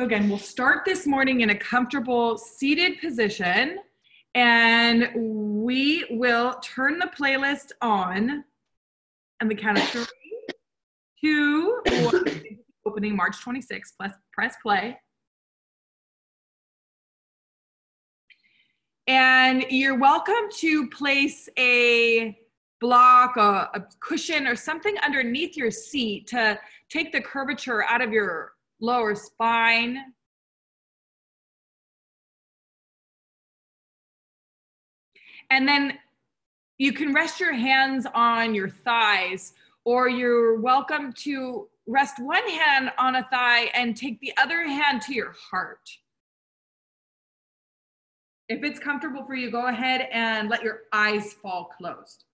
So again, we'll start this morning in a comfortable seated position and we will turn the playlist on and the count of three, two, one, opening March 26th, plus press play. And you're welcome to place a block, a, a, cushion, or something underneath your seat to take the curvature out of your lower spine. And then you can rest your hands on your thighs, or you're welcome to rest one hand on a thigh and take the other hand to your heart. If it's comfortable for you, go ahead and let your eyes fall closed.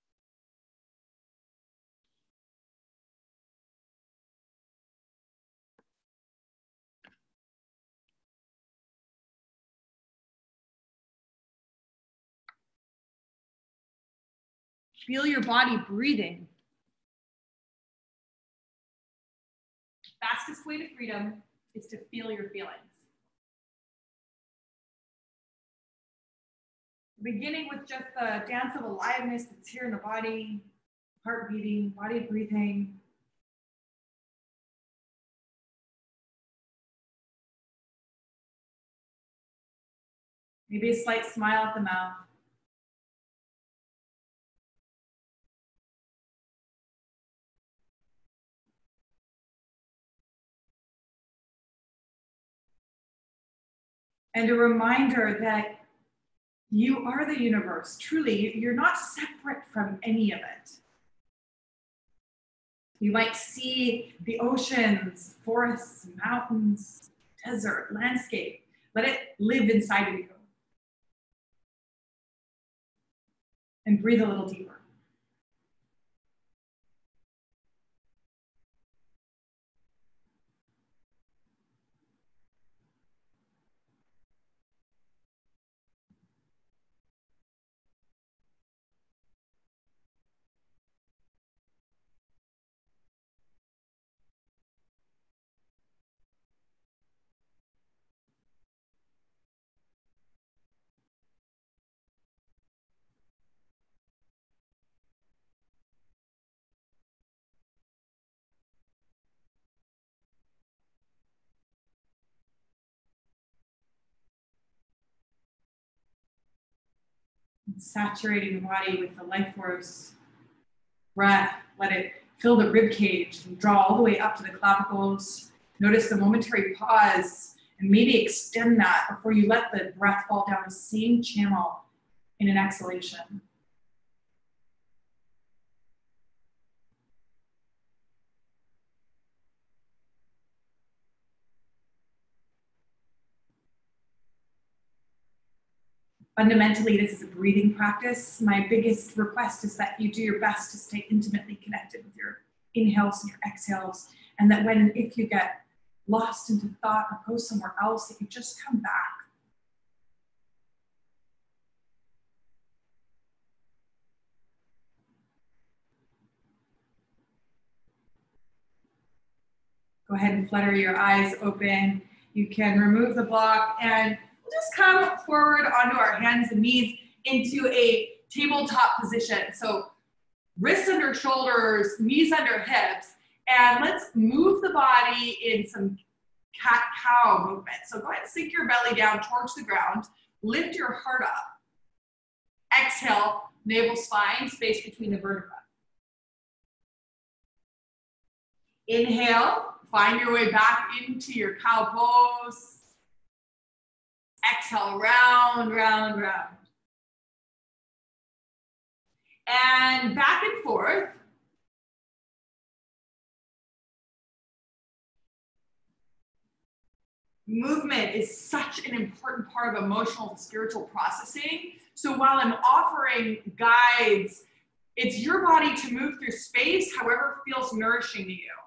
Feel your body breathing. Fastest way to freedom is to feel your feelings. Beginning with just the dance of aliveness that's here in the body, heart beating, body breathing. Maybe a slight smile at the mouth. And a reminder that you are the universe. Truly, you're not separate from any of it. You might see the oceans, forests, mountains, desert, landscape. Let it live inside of you. And breathe a little deeper. Saturating the body with the life force breath. Let it fill the rib cage and draw all the way up to the clavicles. Notice the momentary pause and maybe extend that before you let the breath fall down the same channel in an exhalation. Fundamentally this is a breathing practice. My biggest request is that you do your best to stay intimately connected with your inhales and your exhales and that when if you get lost into thought or go somewhere else that you just come back. Go ahead and flutter your eyes open. You can remove the block and just come forward onto our hands and knees into a tabletop position. So wrists under shoulders, knees under hips, and let's move the body in some cat cow movement. So go ahead and sink your belly down towards the ground, lift your heart up. Exhale, navel spine, space between the vertebrae. Inhale, find your way back into your cow pose. Exhale, round, round, round. And back and forth. Movement is such an important part of emotional and spiritual processing. So while I'm offering guides, it's your body to move through space however feels nourishing to you.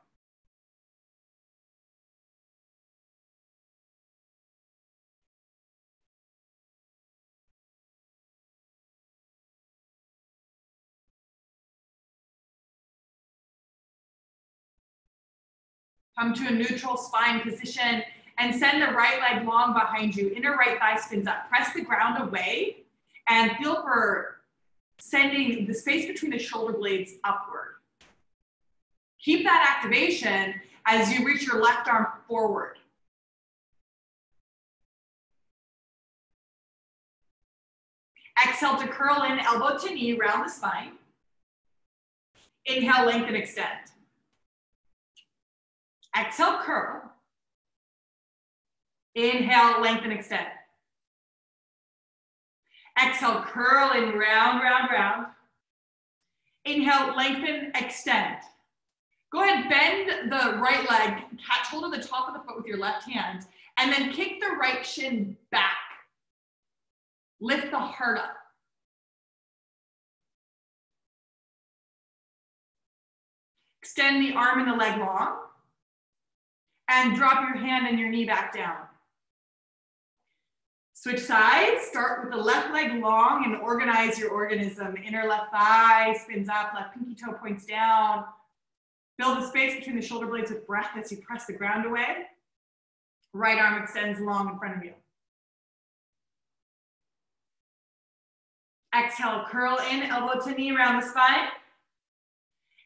Come to a neutral spine position and send the right leg long behind you. Inner right thigh spins up. Press the ground away and feel for sending the space between the shoulder blades upward. Keep that activation as you reach your left arm forward. Exhale to curl in, elbow to knee, round the spine. Inhale, lengthen, extend. Exhale, curl. Inhale, lengthen, extend. Exhale, curl in, round, round, round. Inhale, lengthen, extend. Go ahead, bend the right leg, catch hold of the top of the foot with your left hand, and then kick the right shin back. Lift the heart up. Extend the arm and the leg long. And drop your hand and your knee back down. Switch sides, start with the left leg long and organize your organism. Inner left thigh spins up, left pinky toe points down. Fill the space between the shoulder blades with breath as you press the ground away. Right arm extends long in front of you. Exhale, curl in, elbow to knee around the spine.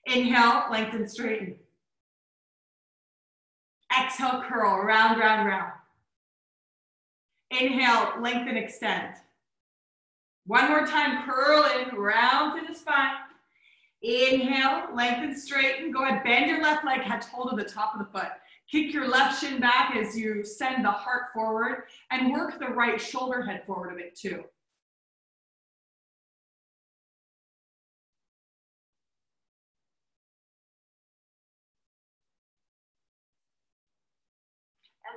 Inhale, lengthen, straighten. Exhale, curl, round, round, round. Inhale, lengthen, extend. One more time, curl in, round through the spine. Inhale, lengthen, straighten. Go ahead, bend your left leg, catch hold of the top of the foot. Kick your left shin back as you send the heart forward and work the right shoulder head forward a bit too.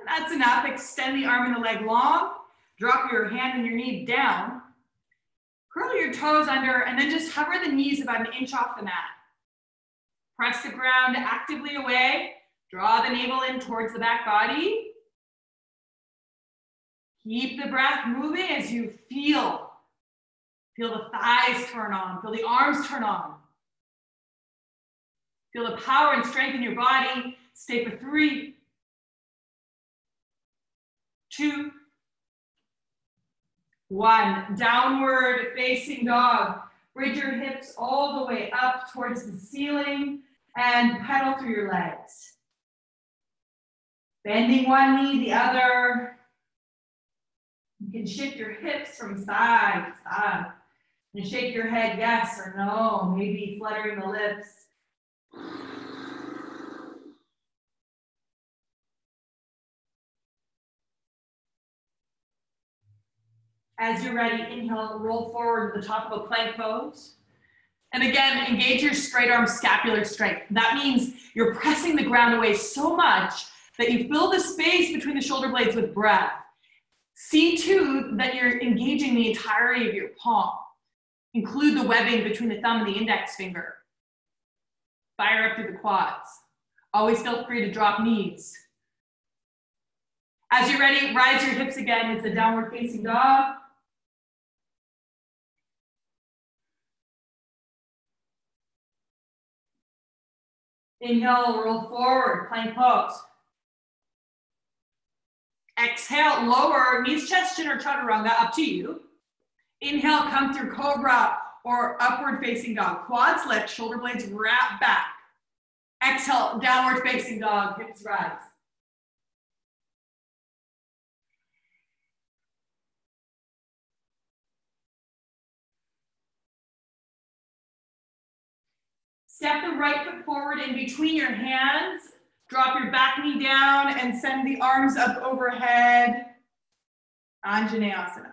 That's enough. Extend the arm and the leg long. Drop your hand and your knee down. Curl your toes under and then just hover the knees about an inch off the mat. Press the ground actively away. Draw the navel in towards the back body. Keep the breath moving as you feel. Feel the thighs turn on. Feel the arms turn on. Feel the power and strength in your body. Stay for three, two, one. Downward facing dog. Bridge your hips all the way up towards the ceiling and pedal through your legs. Bending one knee, the other. You can shift your hips from side to side and shake your head yes or no, maybe fluttering the lips. As you're ready, inhale, roll forward to the top of a plank pose. And again, engage your straight arm scapular strength. That means you're pressing the ground away so much that you fill the space between the shoulder blades with breath. See too that you're engaging the entirety of your palm. Include the webbing between the thumb and the index finger. Fire up through the quads. Always feel free to drop knees. As you're ready, rise your hips again. It's a downward facing dog. Inhale, roll forward, plank pose. Exhale, lower, knees, chest, chin, or chaturanga, up to you. Inhale, come through cobra or upward facing dog. Quads lift, shoulder blades wrap back. Exhale, downward facing dog, hips rise. Step the right foot forward in between your hands. Drop your back knee down and send the arms up overhead. Anjaneyasana.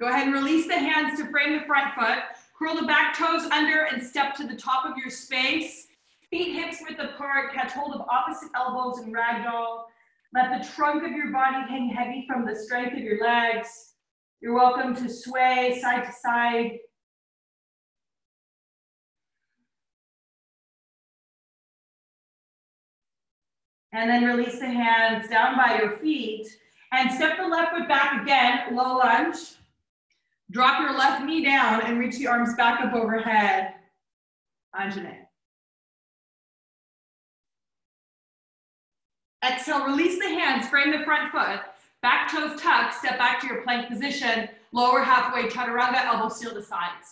Go ahead and release the hands to frame the front foot. Curl the back toes under and step to the top of your space. Feet hips width apart. Catch hold of opposite elbows and ragdoll. Let the trunk of your body hang heavy from the strength of your legs. You're welcome to sway side to side. And then release the hands down by your feet and step the left foot back again, low lunge. Drop your left knee down and reach the arms back up overhead. Anjane. Exhale, release the hands, frame the front foot. Back toes tucked, step back to your plank position. Lower halfway, chaturanga, elbows seal to sides.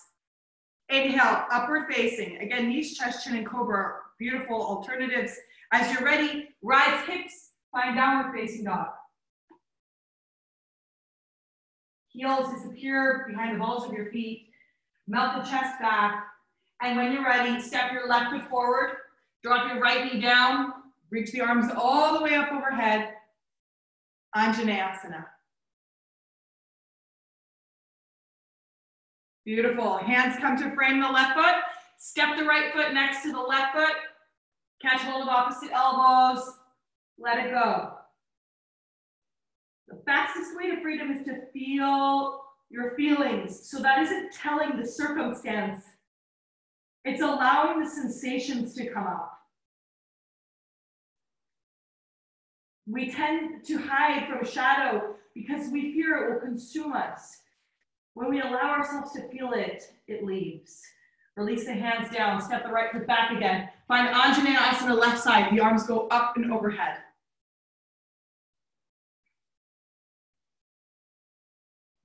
Inhale, upward facing. Again, knees, chest, chin, and cobra. Beautiful alternatives. As you're ready, rise hips, find downward facing dog. Heels disappear behind the balls of your feet. Melt the chest back. And when you're ready, step your left foot forward. Drop your right knee down. Reach the arms all the way up overhead. Anjaneyasana. Beautiful. Hands come to frame the left foot. Step the right foot next to the left foot. Catch hold of opposite elbows. Let it go. The fastest way to freedom is to feel your feelings. So that isn't telling the circumstance. It's allowing the sensations to come up. We tend to hide from shadow because we fear it will consume us. When we allow ourselves to feel it, it leaves. Release the hands down, step the right foot back again. Find Anjaneya Asana left side. The arms go up and overhead.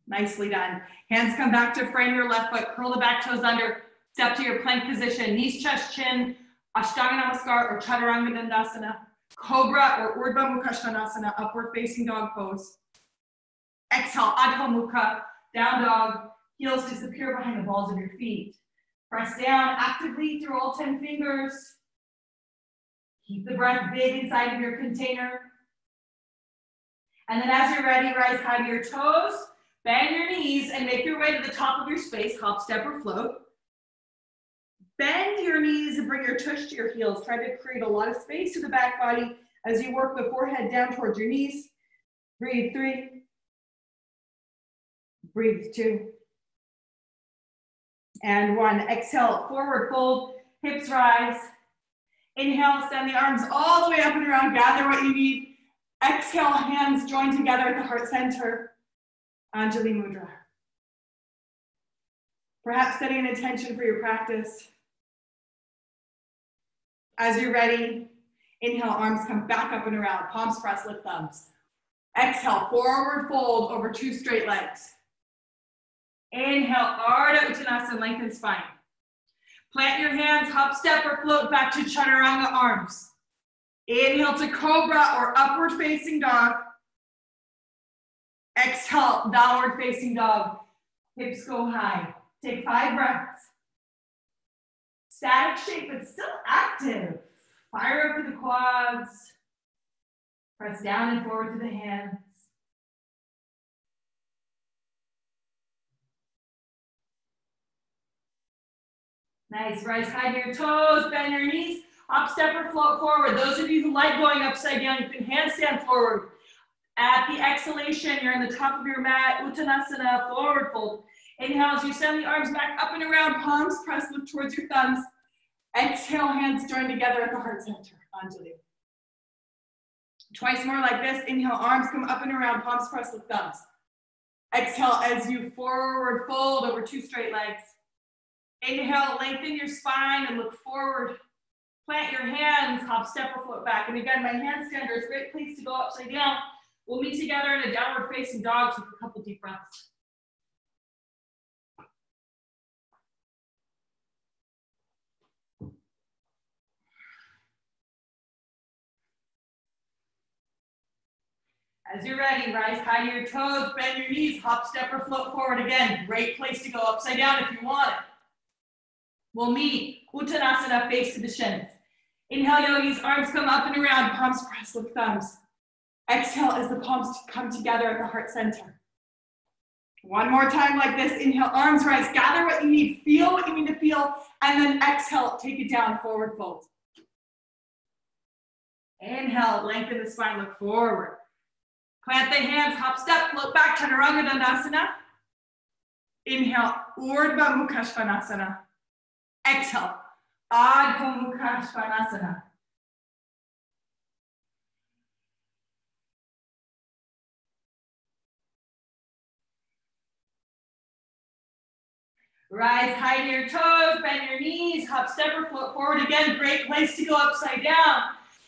Nicely done. Hands come back to frame your left foot. Curl the back toes under. Step to your plank position. Knees, chest, chin. Ashtanga Namaskar or Chaturanga Dandasana. Cobra or Urdhva Mukha Svanasana. Upward facing dog pose. Exhale, Adho Mukha. Down dog, heels disappear behind the balls of your feet. Press down actively through all 10 fingers. Keep the breath big inside of your container. And then as you're ready, rise high to your toes, bend your knees, and make your way to the top of your space, hop, step, or float. Bend your knees and bring your tush to your heels. Try to create a lot of space to the back body as you work the forehead down towards your knees. Breathe three, Breathe two. And one. Exhale, forward fold, hips rise. Inhale, send the arms all the way up and around. Gather what you need. Exhale, hands join together at the heart center. Anjali Mudra. Perhaps setting an intention for your practice. As you're ready, inhale, arms come back up and around. Palms press, lift thumbs. Exhale, forward fold over two straight legs. Inhale, Ardha Uttanasana, lengthen spine. Plant your hands, hop, step, or float back to Chaturanga arms. Inhale to Cobra or upward facing dog. Exhale, downward facing dog. Hips go high. Take five breaths. Static shape, but still active. Fire up to the quads. Press down and forward to the hands. Nice, rise high to your toes, bend your knees, hop, step, or float forward. Those of you who like going upside down, you can handstand forward. At the exhalation, you're on the top of your mat, Uttanasana, forward fold. Inhale as you send the arms back up and around, palms press, look towards your thumbs. Exhale, hands join together at the heart center, Anjali. Twice more like this. Inhale, arms come up and around, palms press, look thumbs. Exhale as you forward fold over two straight legs. Inhale, lengthen your spine and look forward. Plant your hands, hop, step, or float back. And again, my handstander is a great place to go upside down. We'll meet together in a downward facing dog. Take a couple deep breaths. As you're ready, rise high to your toes, bend your knees, hop, step, or float forward again. Great place to go upside down if you want it. We'll meet Uttanasana, face to the shins. Inhale, yogis, arms come up and around, palms press with thumbs. Exhale as the palms come together at the heart center. One more time like this. Inhale, arms rise, gather what you need, feel what you need to feel, and then exhale, take it down, forward fold. Inhale, lengthen the spine, look forward. Plant the hands, hop, step, float back, Chaturanga Dandasana. Inhale, Urdhva Mukha Svanasana. Exhale, Adho Mukha Svanasana. Rise high to your toes, bend your knees, hop, step, or float forward again. Great place to go upside down.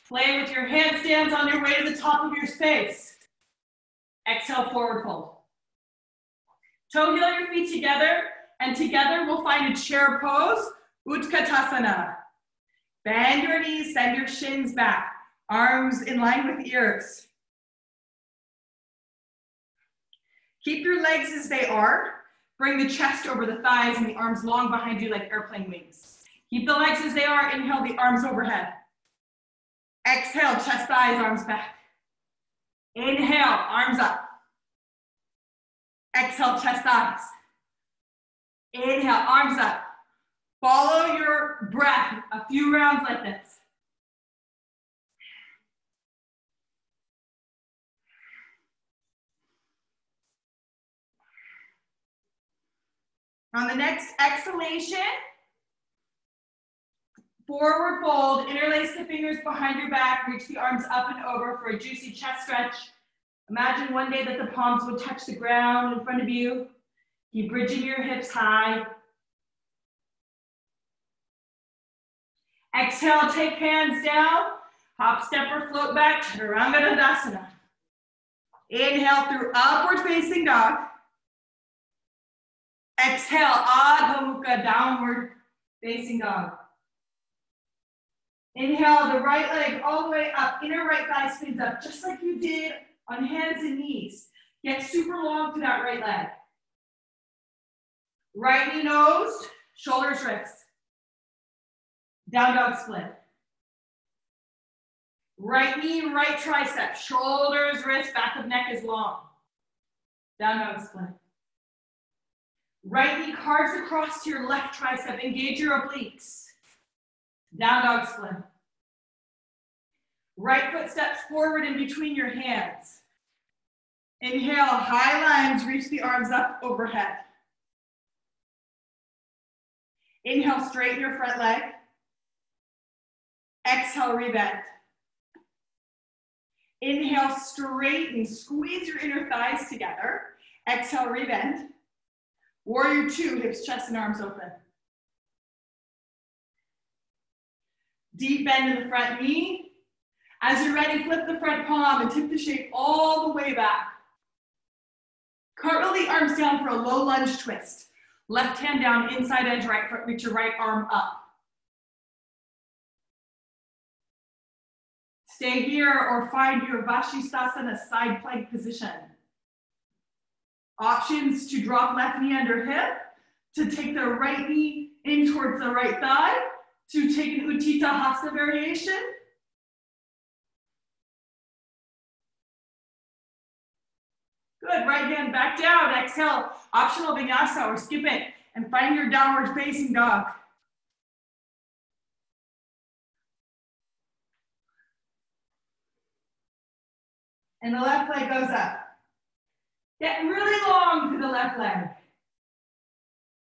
Play with your handstands on your way to the top of your space. Exhale, forward fold. Toe heel your feet together, and together we'll find a chair pose, Utkatasana. Bend your knees, send your shins back. Arms in line with ears. Keep your legs as they are. Bring the chest over the thighs and the arms long behind you like airplane wings. Keep the legs as they are. Inhale, the arms overhead. Exhale, chest, thighs, arms back. Inhale, arms up. Exhale, chest, thighs. Inhale, arms up. Follow your breath a few rounds like this. On the next exhalation, forward fold, interlace the fingers behind your back, reach the arms up and over for a juicy chest stretch. Imagine one day that the palms would touch the ground in front of you. Keep bridging your hips high. Exhale, take hands down. Hop, step, or float back, Chaturanga Dandasana. Inhale through upward facing dog. Exhale, Adho Mukha, downward facing dog. Inhale the right leg all the way up, inner right thigh spins up, just like you did on hands and knees. Get super long to that right leg. Right knee nose, shoulders wrists. Down dog split. Right knee, right tricep, shoulders, wrists, back of neck is long. Down dog split. Right knee carves across to your left tricep. Engage your obliques. Down dog split. Right foot steps forward in between your hands. Inhale, high lunge, reach the arms up overhead. Inhale, straighten your front leg. Exhale, rebend. Inhale, straighten, squeeze your inner thighs together. Exhale, rebend. Warrior two, hips, chest, and arms open. Deep bend in the front knee. As you're ready, flip the front palm and tip the shape all the way back. Cartwheel the arms down for a low lunge twist. Left hand down, inside edge, right foot, reach your right arm up. Stay here or find your Vashisthasana side plank position. Options to drop left knee under hip, to take the right knee in towards the right thigh, to take an Utthita Hasta variation. Good, right hand back down, exhale, optional vinyasa or skip it and find your downward facing dog. And the left leg goes up. Get really long to the left leg.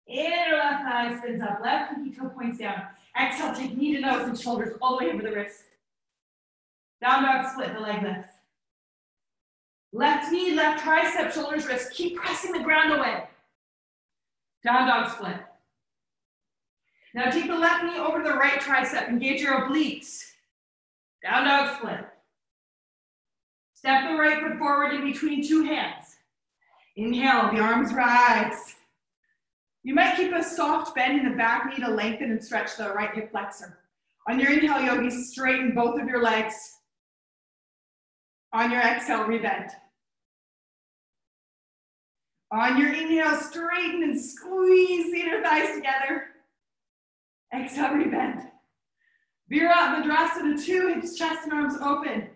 Inner left thigh uh, spins up, left pinky toe points down. Exhale, take knee to nose and shoulders all the way over the wrist. Down dog split, the leg lifts. Left knee, left tricep, shoulders, wrist. Keep pressing the ground away. Down dog split. Now take the left knee over the right tricep. Engage your obliques. Down dog split. Step the right foot forward in between two hands. Inhale, the arms rise. You might keep a soft bend in the back knee to lengthen and stretch the right hip flexor. On your inhale, yogis, straighten both of your legs. On your exhale, rebend. On your inhale, straighten and squeeze the inner thighs together. Exhale, rebend. Virabhadrasana 2, hips, chest, and arms open.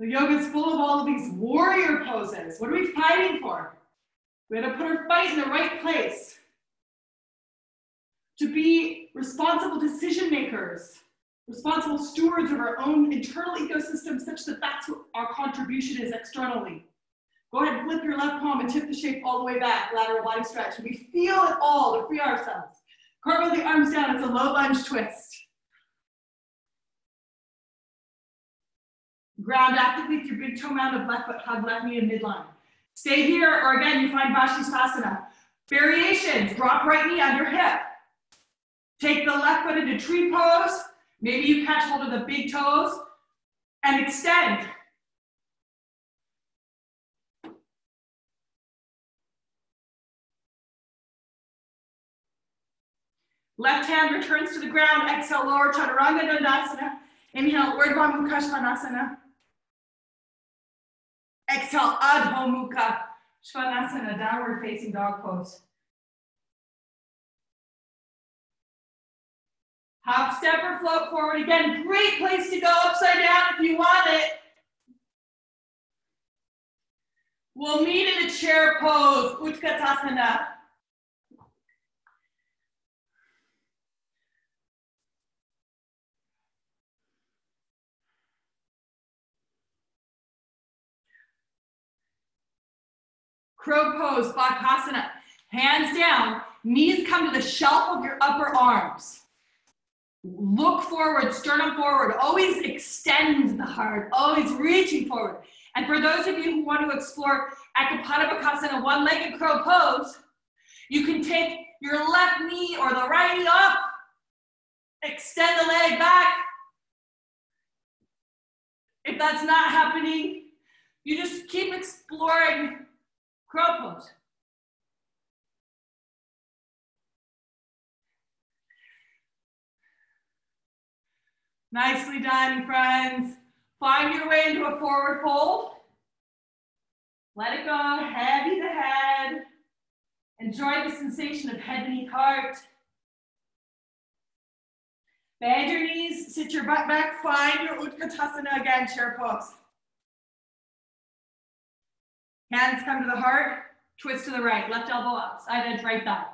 The yoga is full of all of these warrior poses. What are we fighting for? We have to put our fight in the right place. To be responsible decision makers, responsible stewards of our own internal ecosystem, such that that's what our contribution is externally. Go ahead, and flip your left palm and tip the shape all the way back, lateral body stretch. We feel it all to free ourselves. Cartwheel the arms down, it's a low lunge twist. Ground actively with your big toe mound of left foot, hug left knee in midline. Stay here, or again, you find Vashisthasana. Variations, drop right knee under hip. Take the left foot into tree pose. Maybe you catch hold of the big toes and extend. Left hand returns to the ground. Exhale, lower chaturanga dandasana. Inhale, Urdhva Mukha Svanasana. Exhale, Adho Mukha Svanasana, downward facing dog pose. Hop, step, or float forward. Again, great place to go upside down if you want it. We'll meet in a chair pose, Utkatasana. Crow pose, Bakasana. Hands down, knees come to the shelf of your upper arms. Look forward, sternum forward. Always extend the heart, always reaching forward. And for those of you who want to explore Ekapada Bakasana, one-legged crow pose, you can take your left knee or the right knee up, extend the leg back. If that's not happening, you just keep exploring crow pose. Nicely done, friends. Find your way into a forward fold. Let it go, heavy the head. Enjoy the sensation of head beneath heart. Bend your knees, sit your butt back, find your Utkatasana again, chair pose. Hands come to the heart, twist to the right, left elbow up, side edge, right thigh.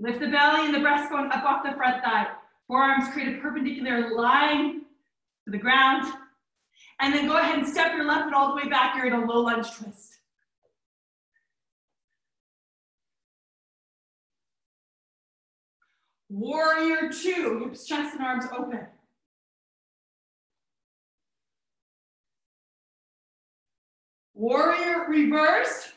Lift the belly and the breastbone up off the front thigh. Forearms create a perpendicular line to the ground. And then go ahead and step your left foot all the way back. You're in a low lunge twist. Warrior two, hips, chest, and arms open. Warrior reverse.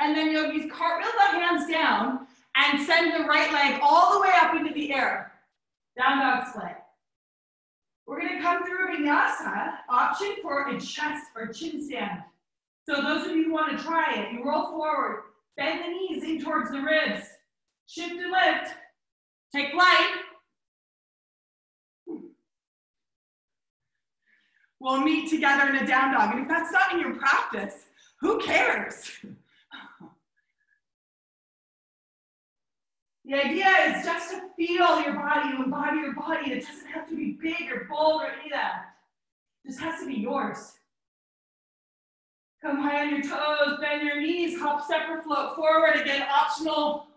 And then yogis cartwheel the hands down and send the right leg all the way up into the air. Down dog split. We're gonna come through a vinyasa, option for a chest or chin stand. So those of you who wanna try it, you roll forward, bend the knees in towards the ribs, shift and lift, take flight. We'll meet together in a down dog. And if that's not in your practice, who cares? The idea is just to feel your body, to embody your body. It doesn't have to be big or bold or any of that. It just has to be yours. Come high on your toes, bend your knees, hop, step, or float forward. Again, optional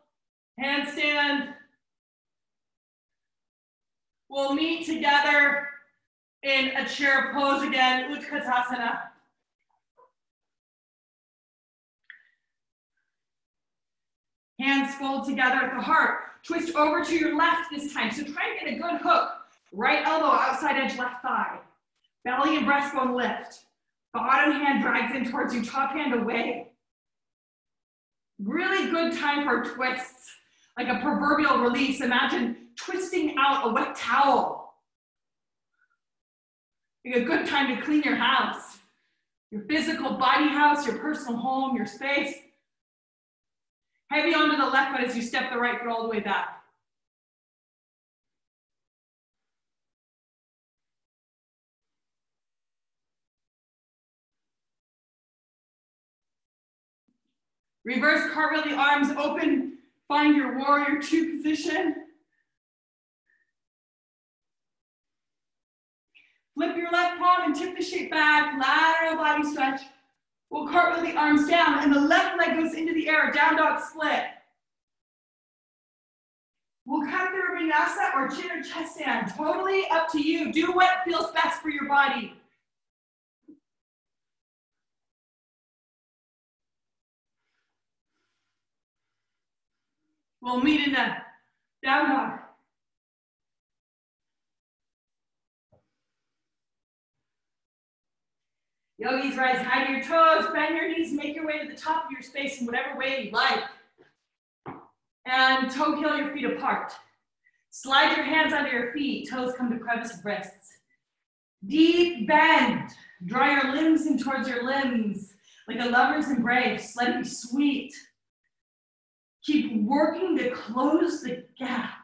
handstand. We'll meet together in a chair pose again, Utkatasana. Hands fold together at the heart. Twist over to your left this time. So try and get a good hook. Right elbow, outside edge, left thigh. Belly and breastbone lift. Bottom hand drags in towards you, top hand away. Really good time for twists, like a proverbial release. Imagine twisting out a wet towel. A good time to clean your house, your physical body house, your personal home, your space. Heavy onto the left foot as you step the right foot all the way back. Reverse cartwheel the arms open. Find your warrior two position. Flip your left palm and tip the shape back, lateral body stretch. We'll cartwheel the arms down and the left leg goes into the air, down dog split. We'll come through a vinyasa or chin or chest stand. Totally up to you. Do what feels best for your body. We'll meet in the down dog. Yogis, rise high to your toes, bend your knees, make your way to the top of your space in whatever way you like. And toe heel your feet apart. Slide your hands under your feet, toes come to crevice of wrists. Deep bend. Draw your limbs in towards your limbs like a lover's embrace. Let it be sweet. Keep working to close the gap.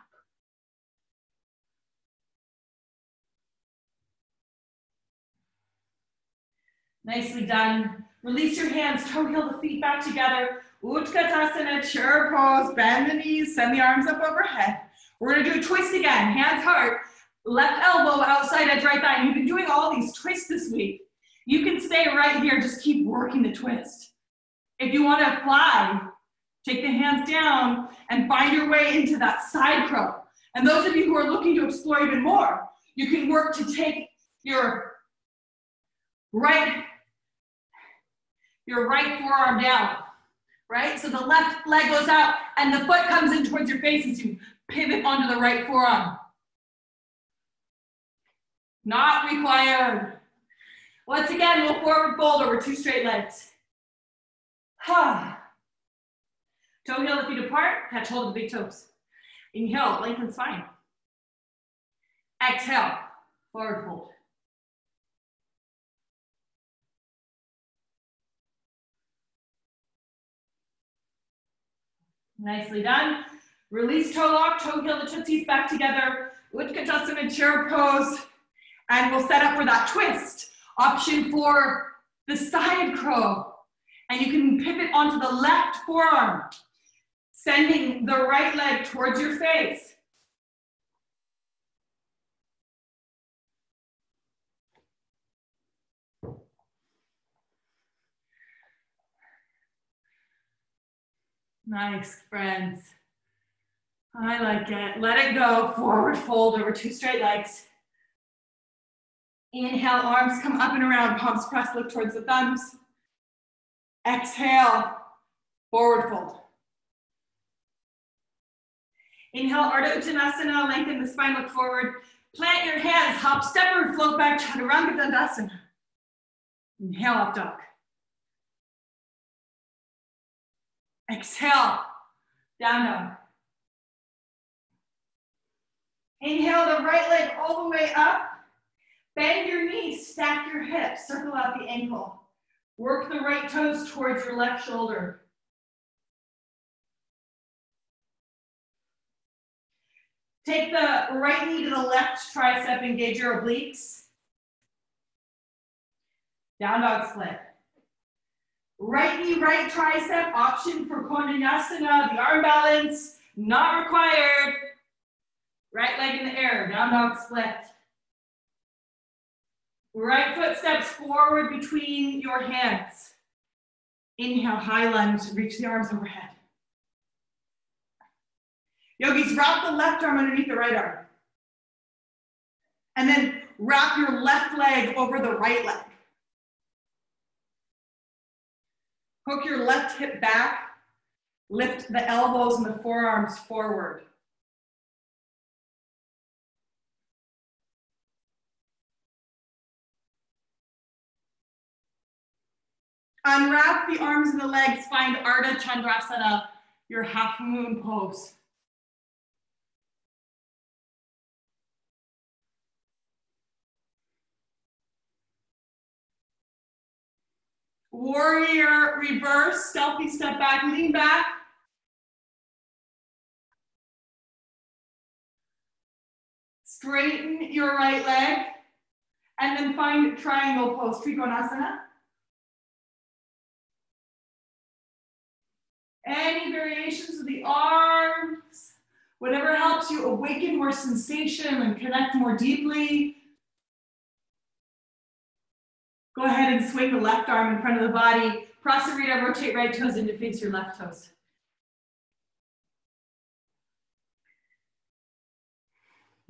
Nicely done. Release your hands, toe heel the feet back together. Utkatasana, chair pose, bend the knees, send the arms up overhead. We're gonna do a twist again, hands hard. Left elbow outside edge right thigh. You've been doing all these twists this week. You can stay right here, just keep working the twist. If you wanna fly, take the hands down and find your way into that side crow. And those of you who are looking to explore even more, you can work to take your right your right forearm down, right? So the left leg goes out and the foot comes in towards your face as you pivot onto the right forearm. Not required. Once again, we'll forward fold over two straight legs. Toe heel the feet apart, catch hold of the big toes. Inhale, lengthen spine. Exhale, forward fold. Nicely done. Release toe lock, toe heel the tootsies back together. Utkatasana chair pose. And we'll set up for that twist. Option for the side crow. And you can pivot onto the left forearm, sending the right leg towards your face. Nice, friends. I like it. Let it go. Forward fold over two straight legs. Inhale, arms come up and around, palms press, look towards the thumbs. Exhale, forward fold. Inhale, Ardha Uttanasana, lengthen the spine, look forward. Plant your hands, hop, step, or float back, Chaturanga Dandasana. Inhale, up dog. Exhale, down dog. Inhale the right leg all the way up. Bend your knees, stack your hips, circle out the ankle. Work the right toes towards your left shoulder. Take the right knee to the left tricep, engage your obliques. Down dog split. Right knee, right tricep, option for Koundinyasana, the arm balance, not required. Right leg in the air, down dog split. Right foot steps forward between your hands. Inhale, high lunge, reach the arms overhead. Yogis, wrap the left arm underneath the right arm. And then wrap your left leg over the right leg. Hook your left hip back. Lift the elbows and the forearms forward. Unwrap the arms and the legs. Find Ardha Chandrasana, your half moon pose. Warrior reverse, stealthy step back, lean back. Straighten your right leg. And then find triangle pose, Trikonasana. Any variations of the arms, whatever helps you awaken more sensation and connect more deeply. Go ahead and swing the left arm in front of the body. Prasarita, rotate right toes into face your left toes.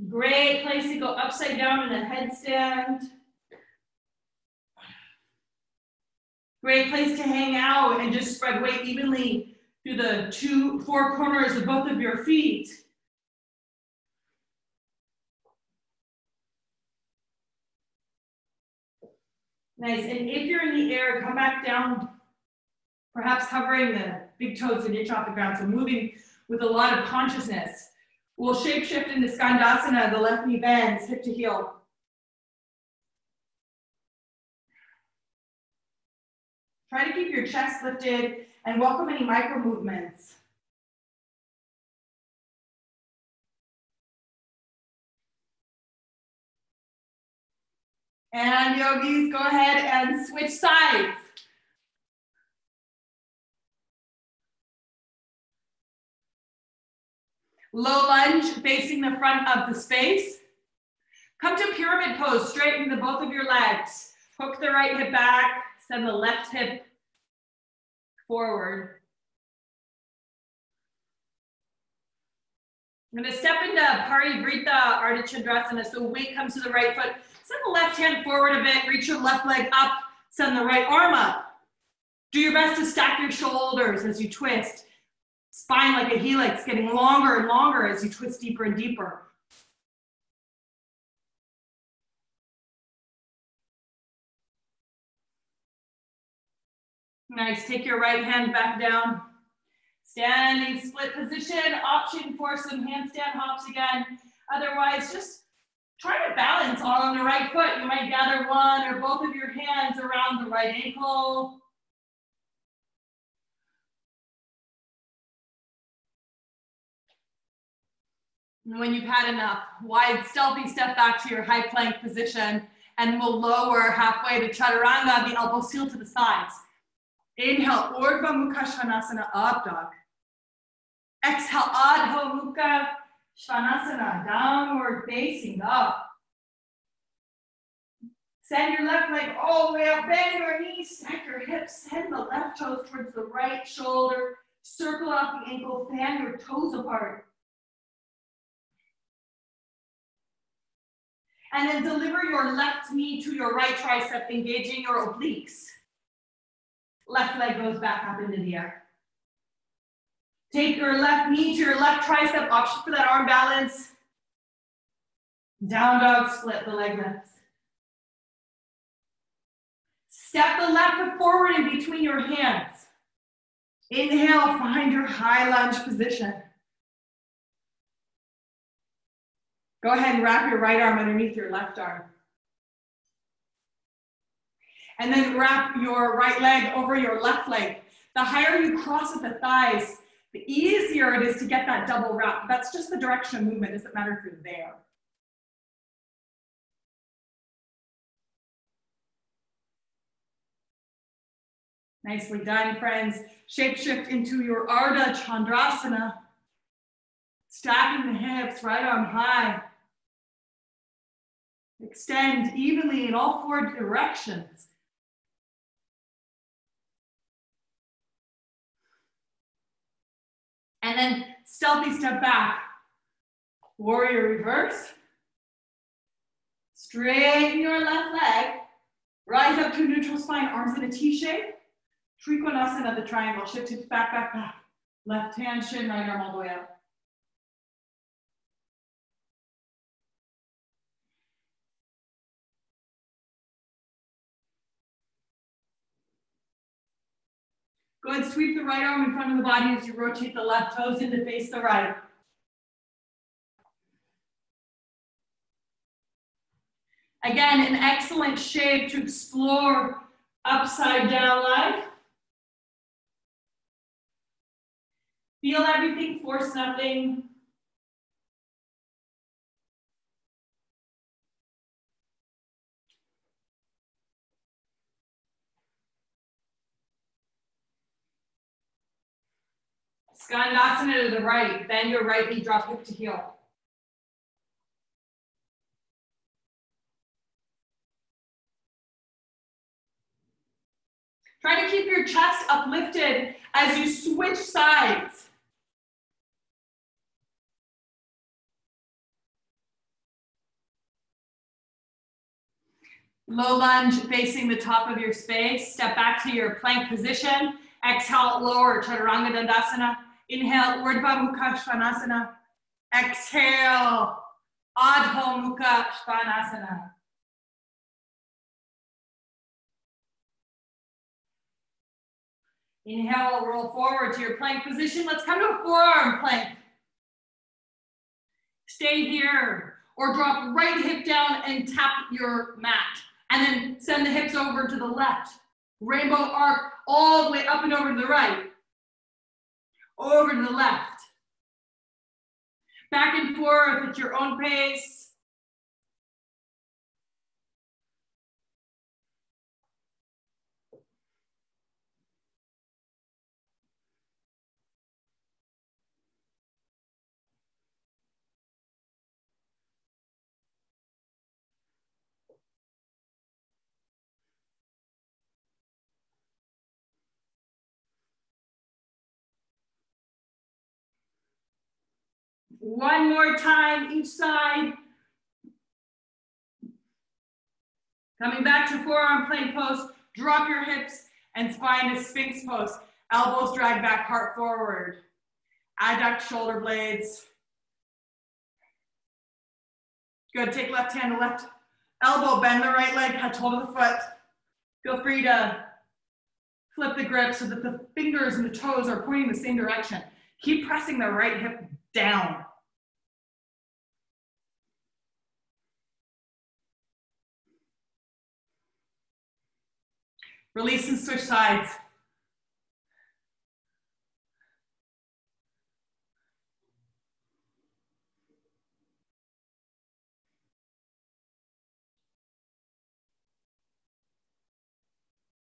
Great place to go upside down in a headstand. Great place to hang out and just spread weight evenly through the two, four corners of both of your feet. Nice, and if you're in the air, come back down, perhaps hovering the big toes an inch off the ground. So moving with a lot of consciousness. We'll shape shift into Skandasana, the left knee bends, hip to heel. Try to keep your chest lifted and welcome any micro movements. And yogis, go ahead and switch sides. Low lunge facing the front of the space. Come to pyramid pose, straighten the both of your legs. Hook the right hip back, send the left hip forward. I'm gonna step into Parivrtta Ardha Chandrasana. So weight comes to the right foot. Send the left hand forward a bit, reach your left leg up, send the right arm up. Do your best to stack your shoulders as you twist. Spine like a helix, getting longer and longer as you twist deeper and deeper. Nice, take your right hand back down. Standing split position, option for some handstand hops again. Otherwise, just try to balance all on the right foot. You might gather one or both of your hands around the right ankle. And when you've had enough, wide stealthy step back to your high plank position and we'll lower halfway to chaturanga, the elbows seal to the sides. Inhale, Urdhva Mukha Svanasana, up dog. Exhale, Adho Mukha Svanasana, downward facing up. Send your left leg all the way up, bend your knees, stack your hips, send the left toes towards the right shoulder, circle out the ankle, fan your toes apart. And then deliver your left knee to your right tricep, engaging your obliques. Left leg goes back up into the air. Take your left knee to your left tricep, option for that arm balance. Down dog, split the leg lifts. Step the left foot forward in between your hands. Inhale, find your high lunge position. Go ahead and wrap your right arm underneath your left arm. And then wrap your right leg over your left leg. The higher you cross at the thighs, the easier it is to get that double wrap. That's just the direction of movement. It doesn't matter if you're there. Nicely done, friends. Shapeshift into your Ardha Chandrasana. Stacking the hips, right arm high. Extend evenly in all four directions. And then stealthy step back. Warrior reverse. Straighten your left leg. Rise up to neutral spine, arms in a T shape. Trikonasana, the triangle. Shift hips back, back, back. Left hand, shin, right arm all the way up. Go ahead, sweep the right arm in front of the body as you rotate the left toes in to face the right. Again, an excellent shape to explore upside down life. Feel everything, force nothing. Skandasana to the right, bend your right knee, drop hip to heel. Try to keep your chest uplifted as you switch sides. Low lunge facing the top of your space. Step back to your plank position. Exhale, lower, chaturanga dandasana. Inhale, Urdhva Mukha Svanasana. Exhale, Adho Mukha Svanasana. Inhale, roll forward to your plank position. Let's come to a forearm plank. Stay here or drop right hip down and tap your mat. And then send the hips over to the left. Rainbow arc all the way up and over to the right. Over to the left. Back and forth at your own pace. One more time, each side. Coming back to forearm plank pose, drop your hips and spine to sphinx pose. Elbows drag back, heart forward. Adduct shoulder blades. Good, take left hand to left elbow, bend the right leg, touch hold of the foot. Feel free to flip the grip so that the fingers and the toes are pointing the same direction. Keep pressing the right hip down. Release and switch sides.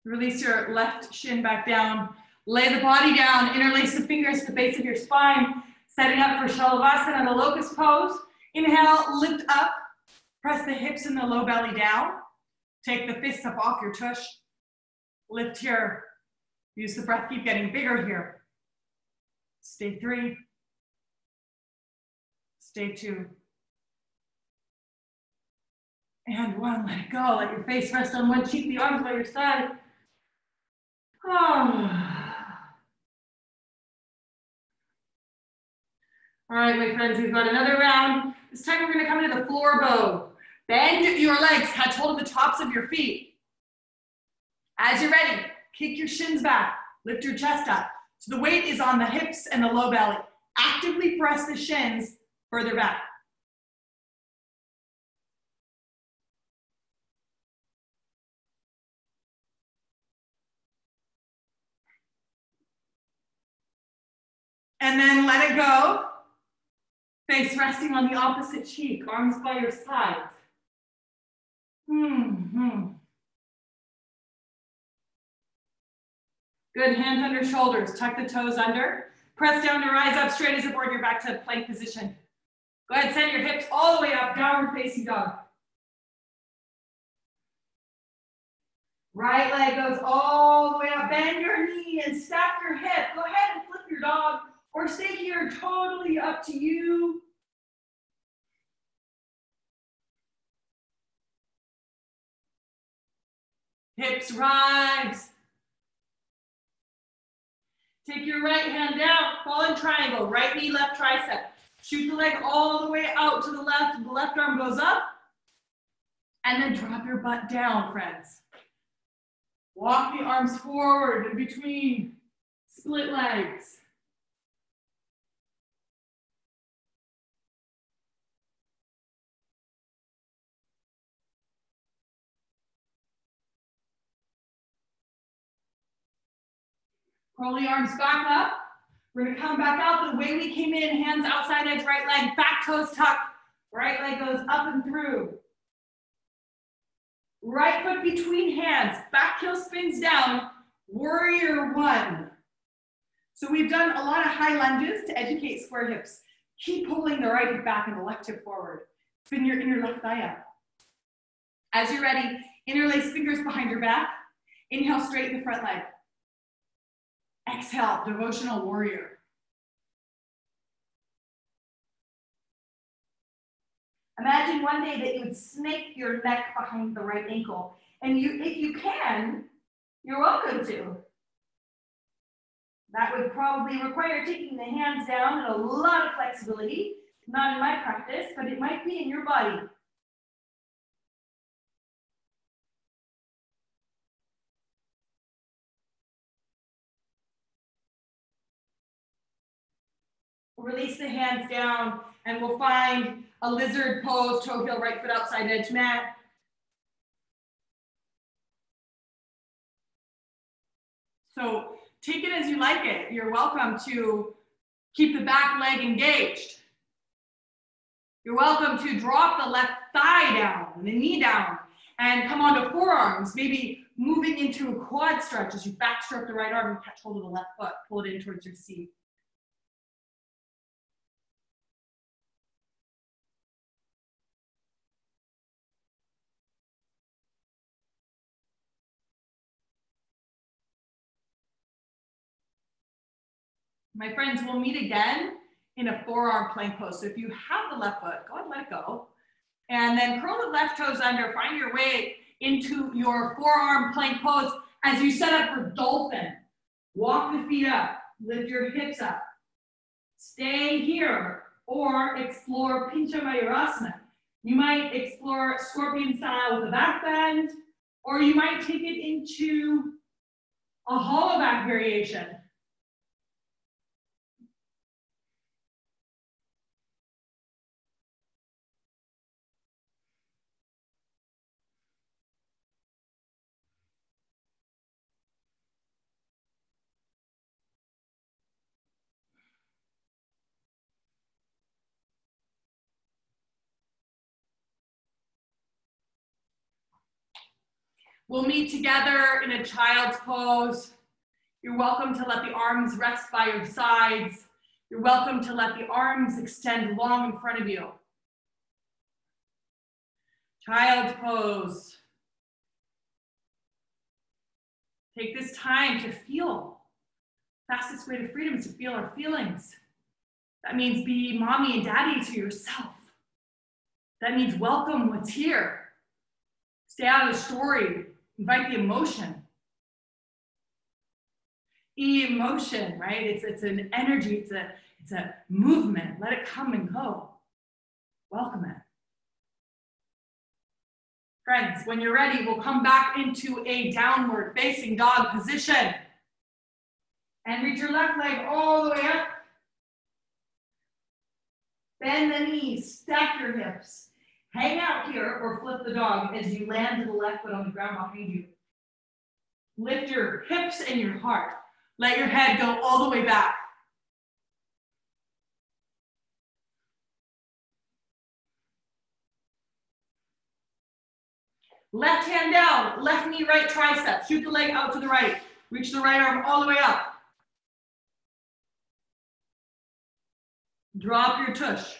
Release your left shin back down. Lay the body down, interlace the fingers to the base of your spine, setting up for Shalabhasana, the locust pose. Inhale, lift up, press the hips and the low belly down. Take the fists up off your tush. Lift here. Use the breath, keep getting bigger here. Stay three. Stay two. And one, let it go. Let your face rest on one cheek, the arms by your side. Oh. All right, my friends, we've got another round. This time we're gonna come into the floor bow. Bend your legs, catch hold of the tops of your feet. As you're ready, kick your shins back, lift your chest up. So the weight is on the hips and the low belly. Actively press the shins further back. And then let it go. Face resting on the opposite cheek, arms by your sides. Hmm, hmm. Good, hands under shoulders, tuck the toes under. Press down to rise up straight as a board, you're back to plank position. Go ahead, send your hips all the way up, downward facing dog. Right leg goes all the way up, bend your knee and stack your hip. Go ahead and flip your dog or stay here, totally up to you. Hips rise. Take your right hand down, fallen triangle, right knee, left tricep. Shoot the leg all the way out to the left, the left arm goes up. And then drop your butt down, friends. Walk the arms forward in between split legs. Roll the arms back up. We're gonna come back out the way we came in, hands outside edge, right leg, back toes tucked. Right leg goes up and through. Right foot between hands, back heel spins down, warrior one. So we've done a lot of high lunges to educate square hips. Keep pulling the right hip back and the left hip forward. Spin your inner left thigh up. As you're ready, interlace fingers behind your back. Inhale, straighten the front leg. Exhale, devotional warrior. Imagine one day that you would snake your neck behind the right ankle. And you, if you can, you're welcome to. That would probably require taking the hands down and a lot of flexibility. Not in my practice, but it might be in your body. Release the hands down, and we'll find a lizard pose, toe heel, right foot outside edge mat. So take it as you like it. You're welcome to keep the back leg engaged. You're welcome to drop the left thigh down, the knee down, and come onto forearms, maybe moving into a quad stretch as you backstroke the right arm and catch hold of the left foot, pull it in towards your seat. My friends, we'll meet again in a forearm plank pose. So if you have the left foot, go ahead and let it go. And then curl the left toes under, find your way into your forearm plank pose as you set up for dolphin. Walk the feet up, lift your hips up. Stay here or explore Pincha Mayurasana. You might explore scorpion style with a back bend, or you might take it into a hollow back variation. We'll meet together in a child's pose. You're welcome to let the arms rest by your sides. You're welcome to let the arms extend long in front of you. Child's pose. Take this time to feel. Fastest way to freedom is to feel our feelings. That means be mommy and daddy to yourself. That means welcome what's here. Stay out of the story. Invite the emotion. Emotion, right? It's, it's an energy, it's a, it's a movement. Let it come and go. Welcome it. Friends, when you're ready, we'll come back into a downward facing dog position. And reach your left leg all the way up. Bend the knees, stack your hips. Hang out here or flip the dog as you land to the left foot on the ground behind you. Lift your hips and your heart. Let your head go all the way back. Left hand down, left knee, right tricep. Shoot the leg out to the right. Reach the right arm all the way up. Drop your tush.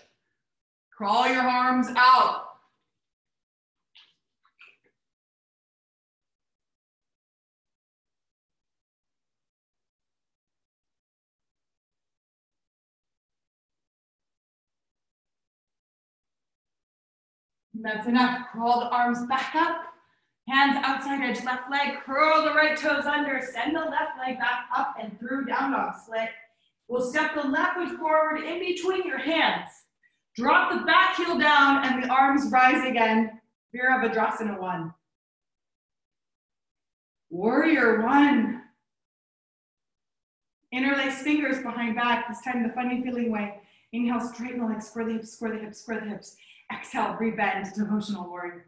Crawl your arms out. That's enough. Crawl the arms back up. Hands outside edge, left leg. Curl the right toes under. Send the left leg back up and through down dog split. We'll step the left foot forward in between your hands. Drop the back heel down and the arms rise again. Virabhadrasana one. Warrior one. Interlace fingers behind back, this time the funny feeling way. Inhale, straighten the legs, square the hips, square the hips, square the hips. Exhale, rebend, devotional warrior.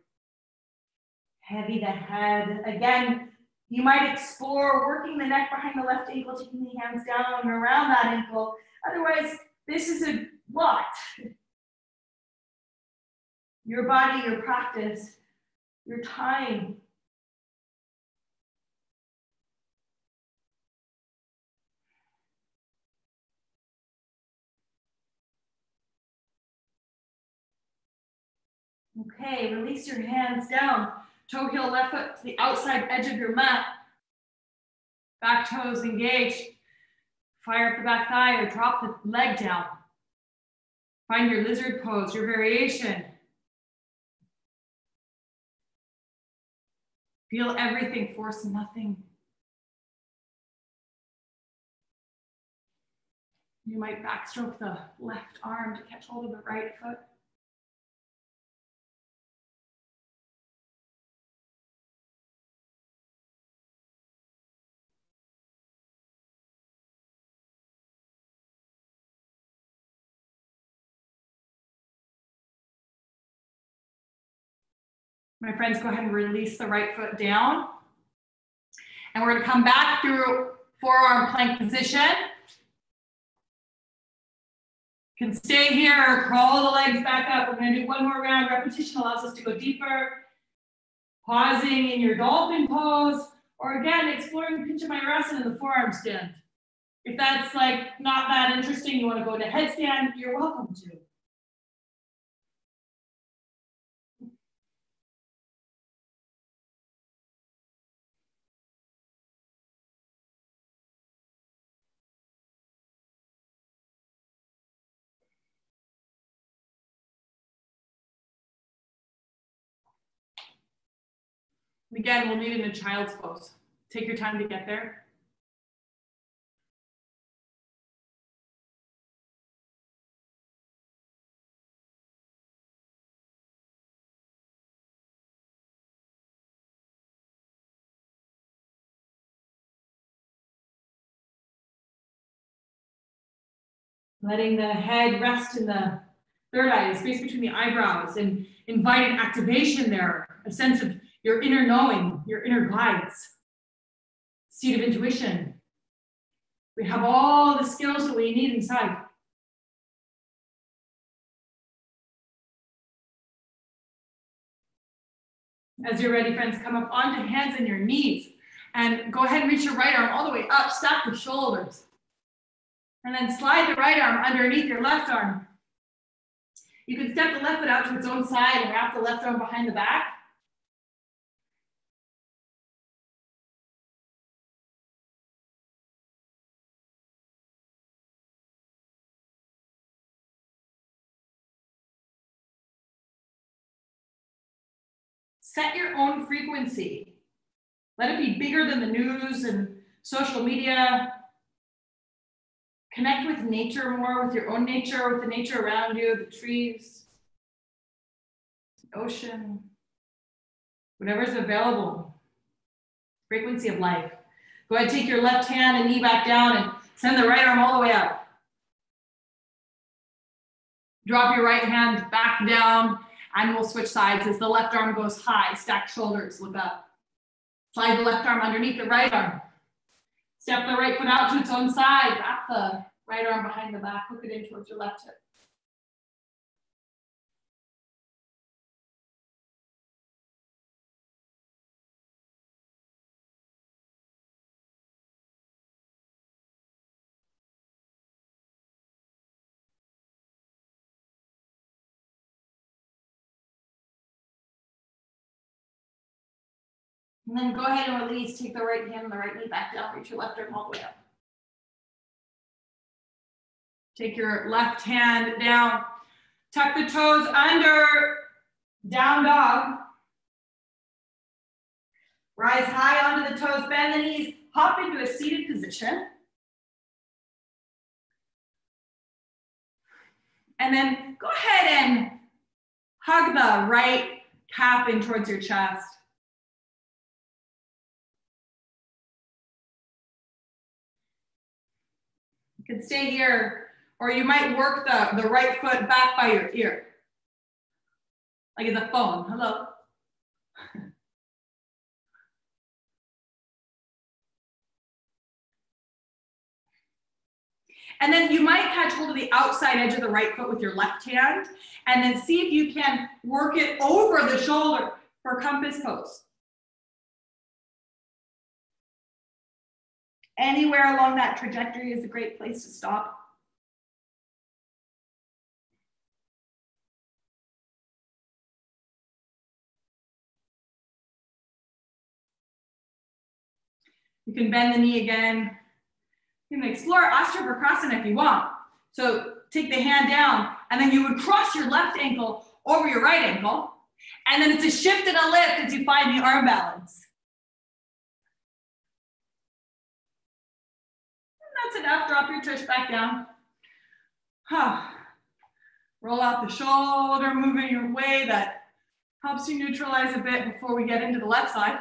Heavy the head. Again, you might explore working the neck behind the left ankle, taking the hands down and around that ankle. Otherwise, this is a lot your body, your practice, your time. Okay, release your hands down. Toe heel left foot to the outside edge of your mat. Back toes engaged. Fire up the back thigh or drop the leg down. Find your lizard pose, your variation. Feel everything, force nothing. You might backstroke the left arm to catch hold of the right foot. My friends, go ahead and release the right foot down. And we're gonna come back through forearm plank position. Can stay here, or crawl the legs back up. We're gonna do one more round. Repetition allows us to go deeper. Pausing in your dolphin pose, or again, exploring Pincha Mayurasana in the forearm stand. If that's like not that interesting, you wanna go to headstand, you're welcome to. Again, we'll meet in a child's pose. Take your time to get there. Letting the head rest in the third eye, the space between the eyebrows, and inviting activation there, a sense of your inner knowing, your inner guides, seat of intuition. We have all the skills that we need inside. As you're ready, friends, come up onto hands and your knees and go ahead and reach your right arm all the way up, stack the shoulders. And then slide the right arm underneath your left arm. You can step the left foot out to its own side and wrap the left arm behind the back. Set your own frequency. Let it be bigger than the news and social media. Connect with nature more, with your own nature, with the nature around you, the trees, the ocean, whatever is available. Frequency of life. Go ahead, take your left hand and knee back down and send the right arm all the way up. Drop your right hand back down and we'll switch sides as the left arm goes high, stack shoulders, look up. Slide the left arm underneath the right arm. Step the right foot out to its own side, wrap the right arm behind the back, hook it in towards your left hip. And then go ahead and release. Take the right hand and the right knee back down. Reach your left arm all the way up. Take your left hand down. Tuck the toes under. Down dog. Rise high onto the toes. Bend the knees. Hop into a seated position. And then go ahead and hug the right calf in towards your chest. Stay here, or you might work the, the right foot back by your ear. Like it's a phone, hello. And then you might catch hold of the outside edge of the right foot with your left hand, and then see if you can work it over the shoulder for compass pose. Anywhere along that trajectory is a great place to stop. You can bend the knee again. You can explore Ashtavakrasana if you want. So take the hand down and then you would cross your left ankle over your right ankle. And then it's a shift and a lift as you find the arm balance. That's enough. Drop your tush back down. Huh. Roll out the shoulder, moving your way. That helps you neutralize a bit before we get into the left side.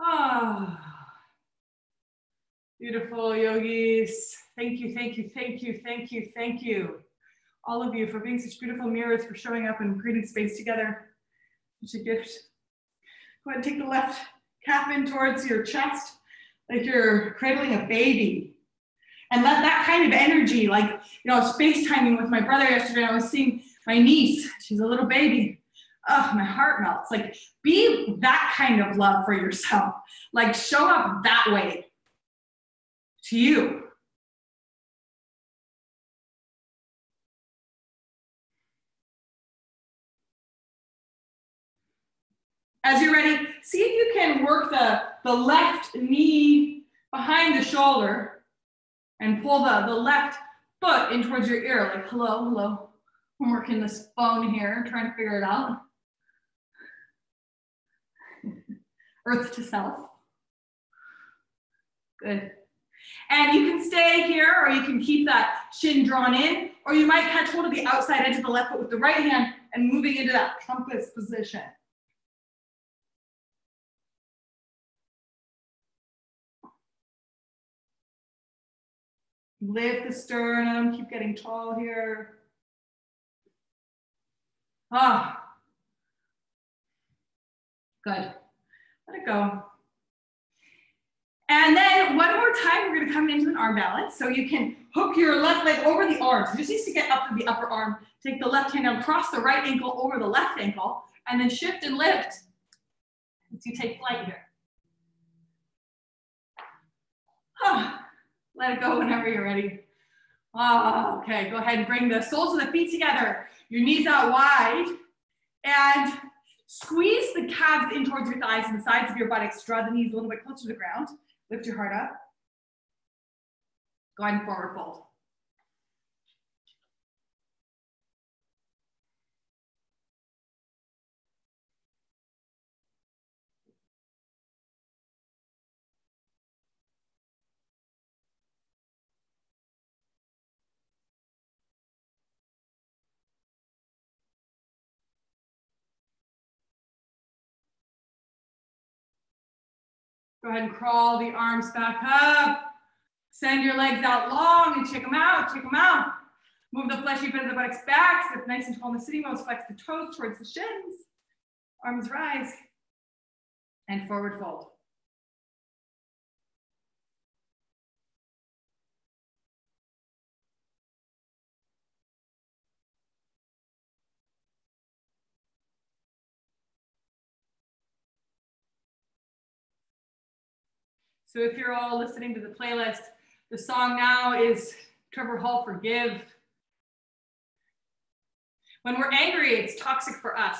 Ah. Beautiful yogis. Thank you, thank you, thank you, thank you, thank you. All of you for being such beautiful mirrors, for showing up and creating space together. It's a gift. Go ahead and take the left calf in towards your chest, like you're cradling a baby. And let that kind of energy, like, you know, I was FaceTiming with my brother yesterday. I was seeing my niece, she's a little baby. Oh, my heart melts. Like, be that kind of love for yourself. Like, show up that way to you. As you're ready, see if you can work the, the left knee behind the shoulder and pull the, the left foot in towards your ear, like hello, hello. I'm working this phone here, trying to figure it out. Earth to self. Good. And you can stay here or you can keep that shin drawn in, or you might catch hold of the outside edge of the left foot with the right hand and moving into that compass position. Lift the sternum, keep getting tall here. Ah, good. Let it go. And then one more time, we're gonna come into an arm balance. So you can hook your left leg over the arm. So just needs to get up to the upper arm. Take the left hand down, cross the right ankle over the left ankle, and then shift and lift as you take flight here. Ah. Let it go whenever you're ready. Oh, okay, go ahead and bring the soles of the feet together. Your knees out wide. And squeeze the calves in towards your thighs and the sides of your buttocks. Draw the knees a little bit closer to the ground. Lift your heart up. Go ahead and forward fold. Go ahead and crawl the arms back up. Send your legs out long and check them out, check them out. Move the fleshy bit of the buttocks back, sit nice and tall in the sitting bones, flex the toes towards the shins. Arms rise and forward fold. So if you're all listening to the playlist, the song now is Trevor Hall Forgive. When we're angry, it's toxic for us.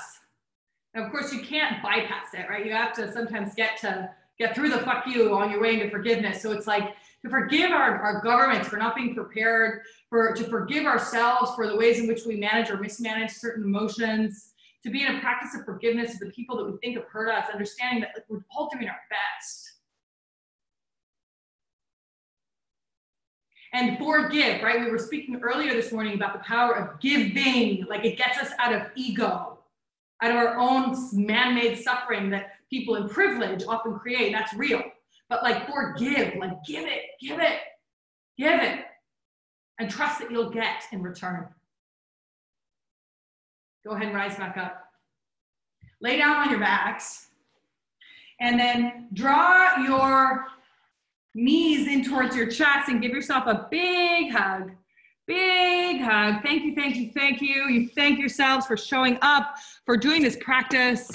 And of course, you can't bypass it, right? You have to sometimes get to get through the fuck you on your way into forgiveness. So it's like to forgive our, our governments for not being prepared, for to forgive ourselves for the ways in which we manage or mismanage certain emotions, to be in a practice of forgiveness of the people that we think have hurt us, understanding that like, we're all doing our best. And forgive, right? We were speaking earlier this morning about the power of giving, like it gets us out of ego, out of our own man made suffering that people in privilege often create. That's real. But like forgive, like give it, give it, give it, and trust that you'll get in return. Go ahead and rise back up. Lay down on your backs. And then draw your knees in towards your chest and give yourself a big hug. Big hug. Thank you, thank you, thank you. You thank yourselves for showing up, for doing this practice.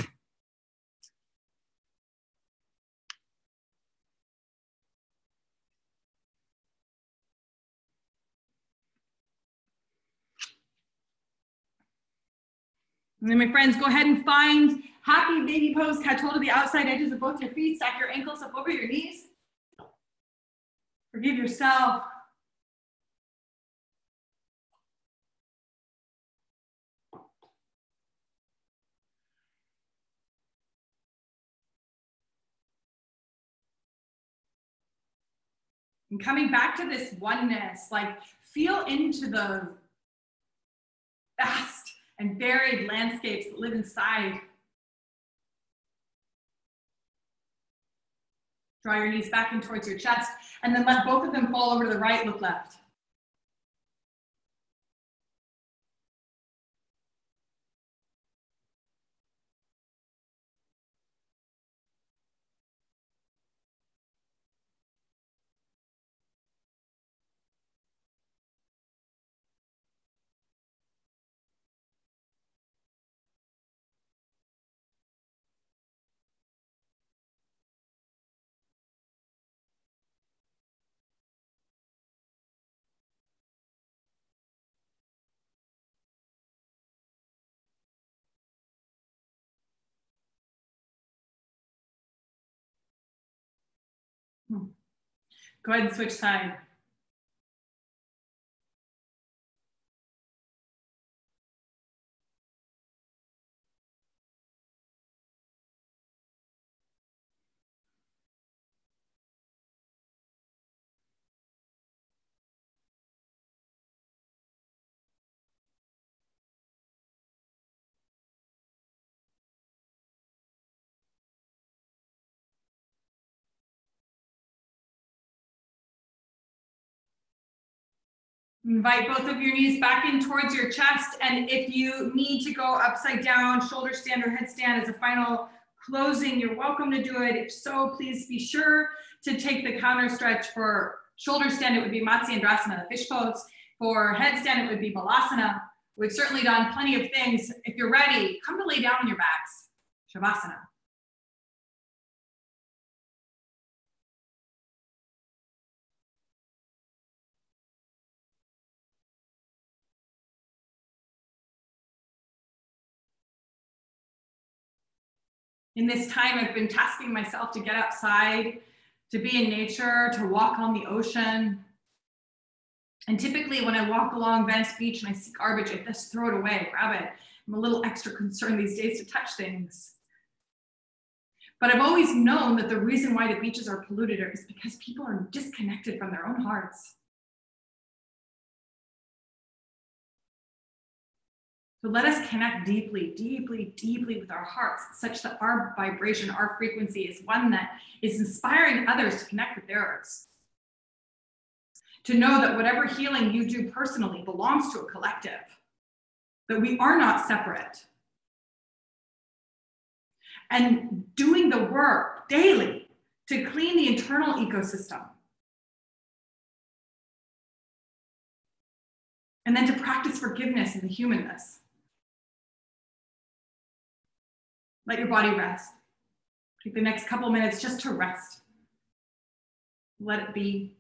And then my friends, go ahead and find happy baby pose. Catch hold of the outside edges of both your feet. Stack your ankles up over your knees. Forgive yourself. And coming back to this oneness, like feel into the vast and varied landscapes that live inside Draw your knees back in towards your chest, and then let both of them fall over to the right, look left. Go ahead and switch side. Invite both of your knees back in towards your chest. And if you need to go upside down, shoulder stand or headstand as a final closing, you're welcome to do it. If so, please be sure to take the counter stretch for shoulder stand. It would be Matsyendrasana, the fish pose. For headstand, it would be Balasana. We've certainly done plenty of things. If you're ready, come to lay down on your backs, Shavasana. In this time, I've been tasking myself to get outside, to be in nature, to walk on the ocean. And typically, when I walk along Venice Beach and I see garbage, I just throw it away, grab it. I'm a little extra concerned these days to touch things. But I've always known that the reason why the beaches are polluted is because people are disconnected from their own hearts. So let us connect deeply, deeply, deeply with our hearts, such that our vibration, our frequency is one that is inspiring others to connect with theirs. To know that whatever healing you do personally belongs to a collective, that we are not separate. And doing the work daily to clean the internal ecosystem. And then to practice forgiveness and the humanness. Let your body rest. Take the next couple minutes just to rest. Let it be.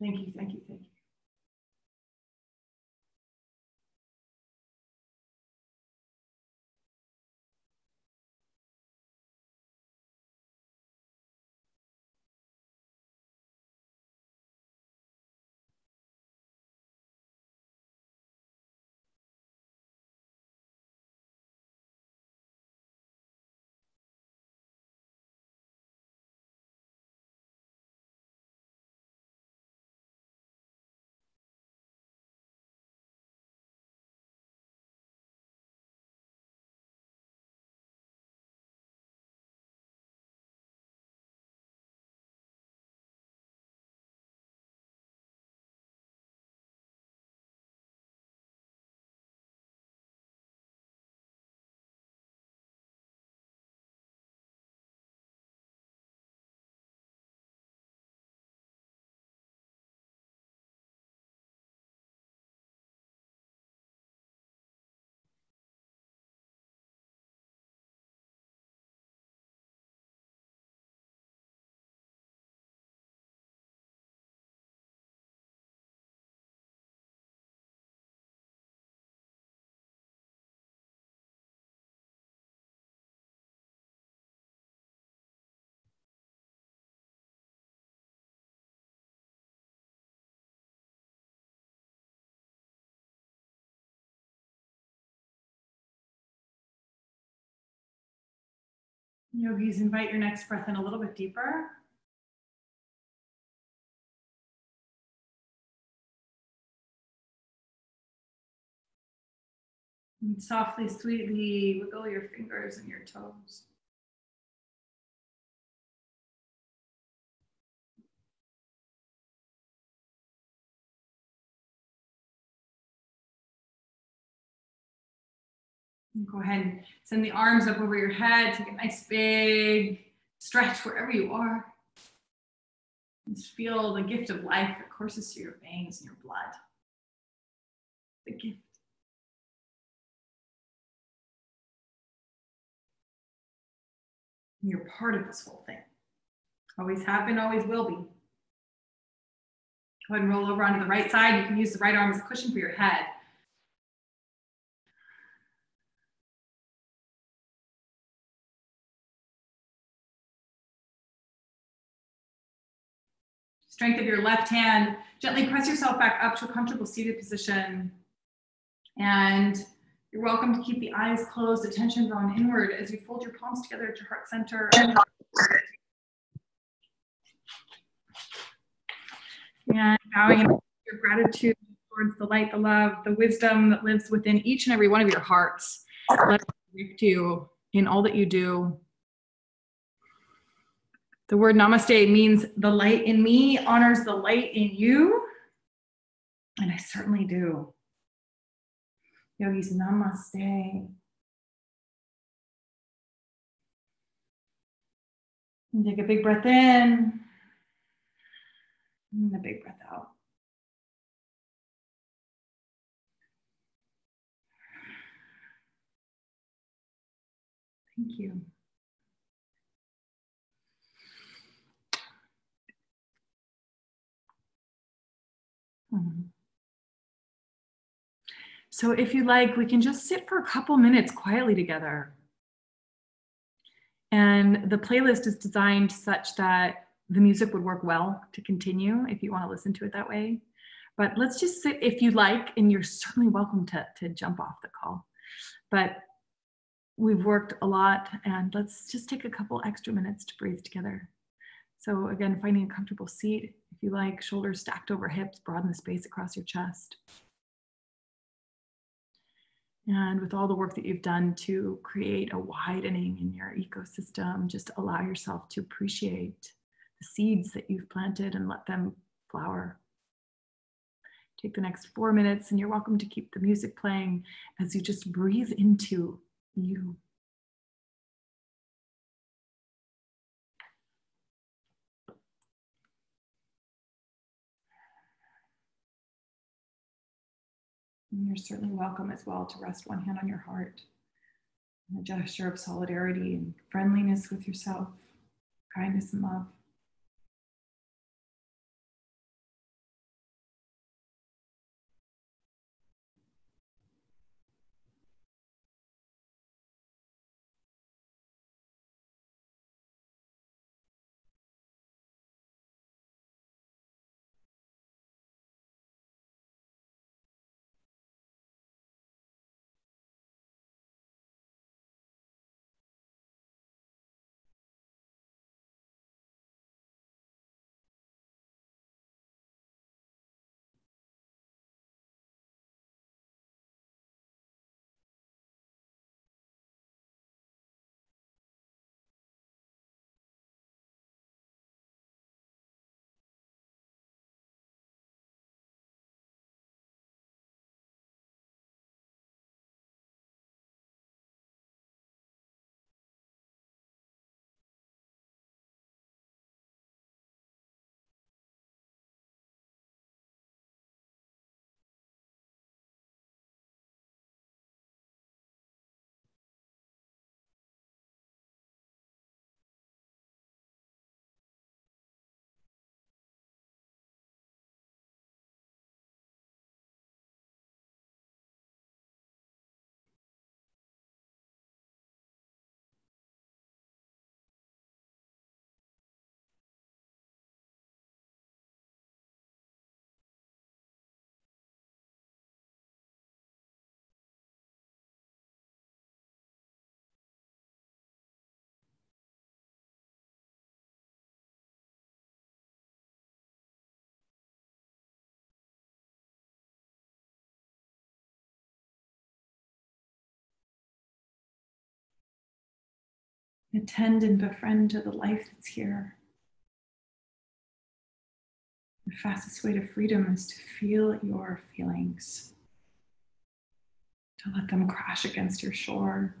Thank you, thank you, thank you. Yogis, invite your next breath in a little bit deeper. And softly, sweetly wiggle your fingers and your toes. Go ahead and send the arms up over your head. Take a nice big stretch wherever you are. Just feel the gift of life that courses through your veins and your blood. The gift. You're part of this whole thing. Always have been, always will be. Go ahead and roll over onto the right side. You can use the right arm as a cushion for your head. Strength of your left hand. Gently press yourself back up to a comfortable seated position. And you're welcome to keep the eyes closed, attention drawn inward as you fold your palms together at your heart center. And bowing your gratitude towards the light, the love, the wisdom that lives within each and every one of your hearts. Let it direct you in all that you do. The word namaste means the light in me honors the light in you. And I certainly do. Yogis, namaste. And take a big breath in. And a big breath out. Thank you. Hmm. So, if you like, we can just sit for a couple minutes quietly together. And the playlist is designed such that the music would work well to continue if you want to listen to it that way. But let's just sit if you like, and you're certainly welcome to, to jump off the call. But we've worked a lot, and let's just take a couple extra minutes to breathe together. So, again, finding a comfortable seat, if you like, shoulders stacked over hips, broaden the space across your chest. And with all the work that you've done to create a widening in your ecosystem, just allow yourself to appreciate the seeds that you've planted and let them flower. Take the next four minutes, and you're welcome to keep the music playing as you just breathe into you. And you're certainly welcome as well to rest one hand on your heart in a gesture of solidarity and friendliness with yourself, kindness and love. Attend and befriend to the life that's here. The fastest way to freedom is to feel your feelings, to let them crash against your shore.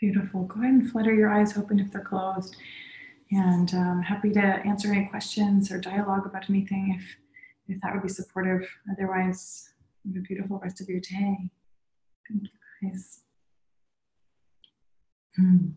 Beautiful. Go ahead and flutter your eyes open if they're closed. And um, happy to answer any questions or dialogue about anything if, if that would be supportive. Otherwise, have a beautiful rest of your day. Thank you guys. Hmm.